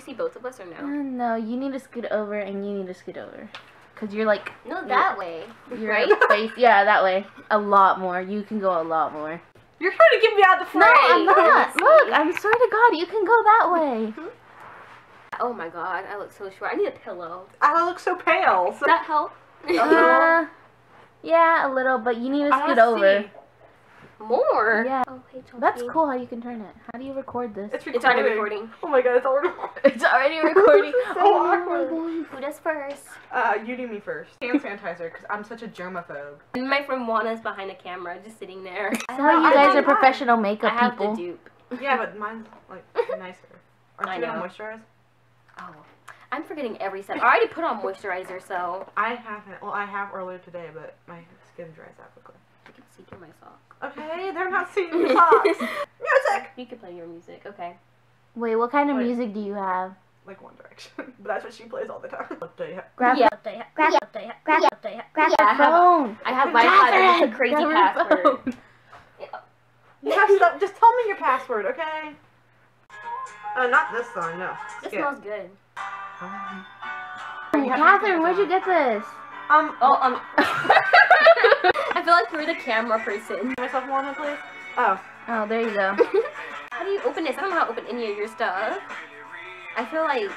you see both of us or Uh, no? no, you need to scoot over and you need to scoot over. Cause you're like No, that way. you're Right? face. Yeah, that way. A lot more. You can go a lot more. You're trying to get me out of the No. I'm not. Look, I'm sorry to God, you can go that way. Oh my god, I look so short. I need a pillow. I look so pale. So Does that help? Uh, yeah, a little, but you need to scoot wanna over. see. More? Yeah. Oh, hey, That's cool how you can turn it. How do you record this? It's, It's already recording. Oh my god, it's already recording. It's already recording. So oh awkward. Who does first? Uh, you do me first. Hand sanitizer, because I'm such a germaphobe. And my friend Juana's behind the camera, just sitting there. So No, you I guys don't are mind. professional I makeup have people. the dupe. Yeah, but mine's like nicer. Aren't I you gonna moisturize? Oh, I'm forgetting every step. I already put on moisturizer, so I haven't. Well, I have earlier today, but my skin dries out quickly. I can see through my sock. Okay, they're not seeing your socks. Music! You can play your music, okay? Wait, what kind of Wait. music do you have? Like One Direction. but that's what she plays all the time. What do you? Grab Yeah. grab grab grab grab Yeah, your iPhone. I have Wi-Fi, but it's a crazy grab password. You have stuff. Just tell me your password, okay? Uh, not this song, no. This Skip. smells good. Catherine, where'd you get this? Um, Oh, um. I feel like you're the camera person. myself one, please. Oh, Oh, there you go. How do you open this? I don't know how to open any of your stuff. I feel like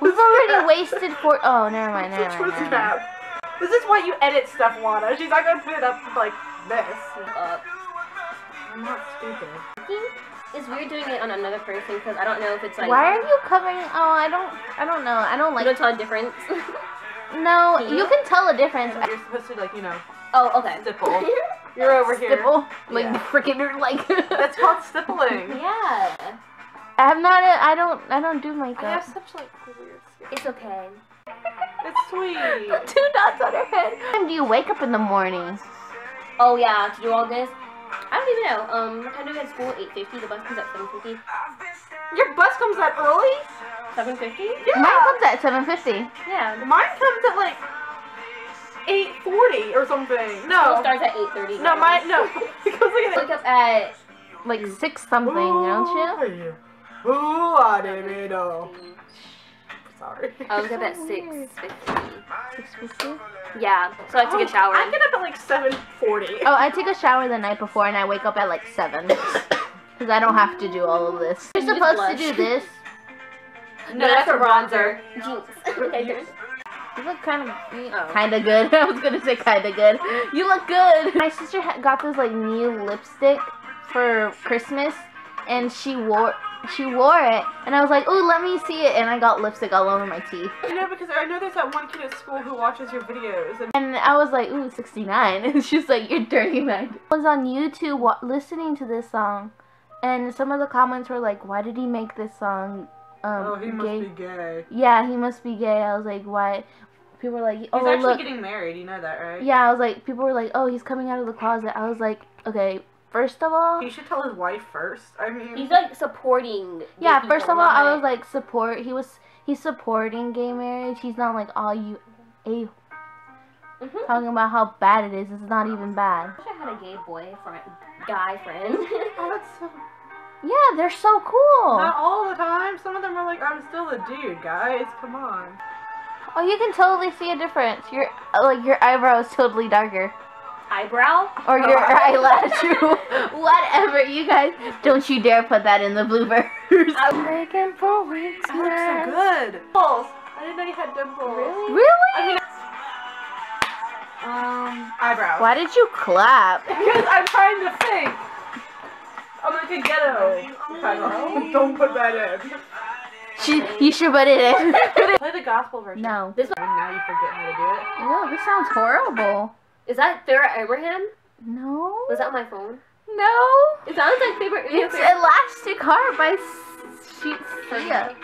We've already wasted four oh never mind, never Which mind. was Never mind. This is why you edit stuff, Lana. She's not gonna put it up like this. uh, I'm not stupid. I it's weird doing it on another person because I don't know if it's like. Why are you covering oh I don't I don't know. I don't like. You like don't tell a difference. No, Can you you? can tell a difference. You're supposed to like, you know, oh, okay. stipple. You're over here. Stipple. Like Yeah. freaking like That's called stippling. yeah, I'm not a, I don't I don't do makeup. I have such like weird skin. it's okay. It's sweet. Two dots on her head. What time do you wake up in the morning? Oh yeah, to do all this. I don't even know. Um, what time do we have school? Eight fifty. The bus comes at seven fifty. Your bus comes that early? Seven fifty? Yeah. Mine comes at 7:50. Yeah. Mine comes at like 8:40 or something. School No. starts at eight thirty. No, mine no. Because look at Wake up at. Like six something, don't you? you? Ooh, I didn't know. Sorry. I was up oh, at six fifty. Six fifty. Yeah. So I took a oh, shower. I get up at like 7:40. Oh, I take a shower the night before and I wake up at like seven. Cause I don't have to do all of this. You're You just supposed to do this. no, that's a bronzer. Jinx. Okay. You look kind of, Oh. kind of good. I was gonna say kind of good. You look good. My sister got this like new lipstick for Christmas, and she wore she wore it, and I was like, "Ooh, let me see it," and I got lipstick all over my teeth. You know, because I know there's that one kid at school who watches your videos, and And I was like, "Ooh, 69," and she's like, "You're dirty, man." I was on YouTube wa- listening to this song, and some of the comments were like, "Why did he make this song?" Um, oh, he must gay? be gay. Yeah, he must be gay. I was like, "Why?" People were like, oh, He's "Oh, actually look." getting married. You know that, right? Yeah, I was like, people were like, "Oh, he's coming out of the closet." I was like, "Okay, first of all, He should tell his wife first. I mean, He's like supporting. yeah, first of all, I was like, support. He was he's supporting gay marriage. He's not like all you a Mhm. talking about how bad it is. It's not even bad. I wish I had a gay boyfriend, guy friend. oh, that's so. Yeah, they're so cool. Not all the time. Some of them are like, I'm still a dude, guys. Come on. Oh, you can totally see a difference. Your like your eyebrow is totally darker, Eyebrow. or your eyelash, whatever. You guys, don't you dare put that in the bloopers. I'm making four weeks That looks so good. Dimples. I didn't know you had dimples. Really? Really? I mean, um, eyebrows. Why did you clap? Because I'm trying to think. I'm like a ghetto. kind of. Don't put that in. She, you should put it in. Play the gospel version. no. This And now you forget how to do it. No, this sounds horrible. Is that Farrah Abraham? No. Was that on my phone? No. It sounds like favorite. It's Elastic Heart by S- Sia.